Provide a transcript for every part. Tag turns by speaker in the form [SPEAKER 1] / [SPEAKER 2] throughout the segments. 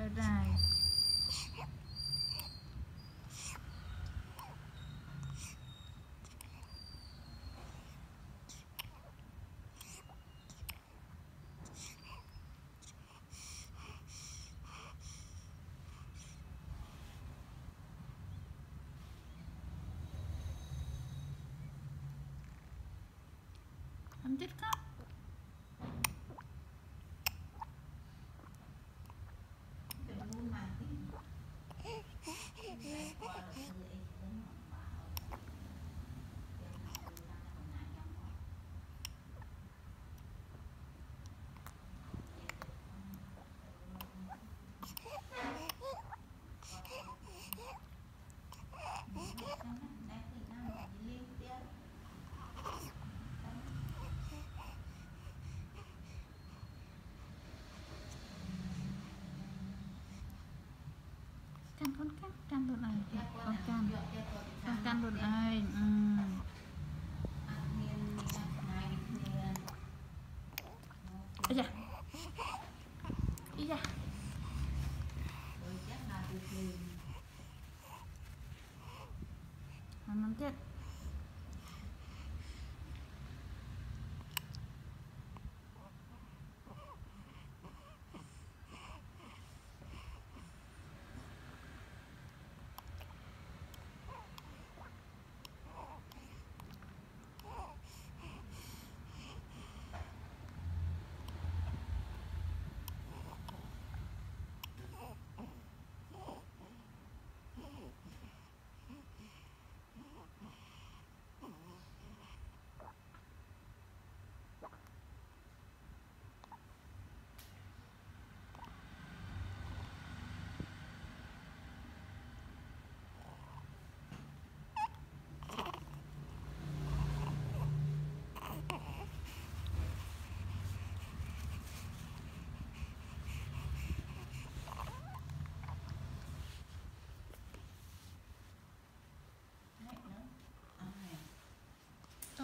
[SPEAKER 1] Bye-bye. I'm chết Can con cắt, can luôn ơi Con can.
[SPEAKER 2] Con can luôn
[SPEAKER 1] ơi ừ.
[SPEAKER 2] Ây da.
[SPEAKER 1] Ây da. Nó nắm chết.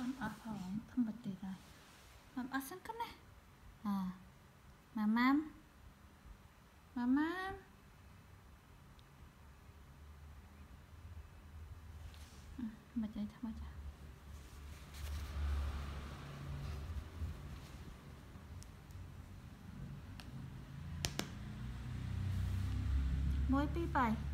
[SPEAKER 1] បានអស់ផងធម្មតាម៉ាំអស់សិនកណាអាម៉ាម៉ាម៉ាម៉ាមកចៃធ្វើចាមួយពីរបាយ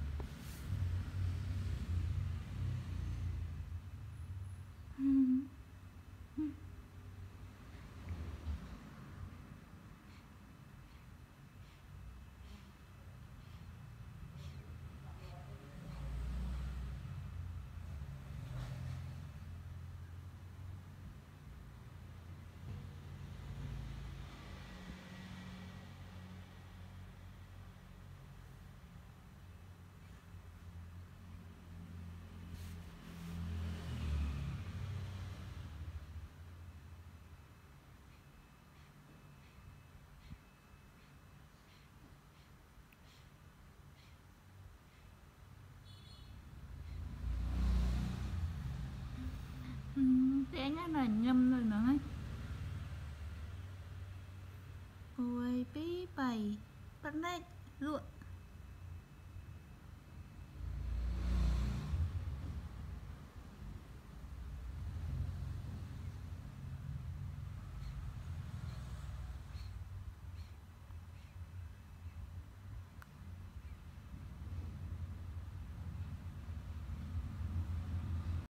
[SPEAKER 1] Ừ, Té nhá là nhâm rồi nữa ấy Ôi bí bày. Bắt nét Ruộng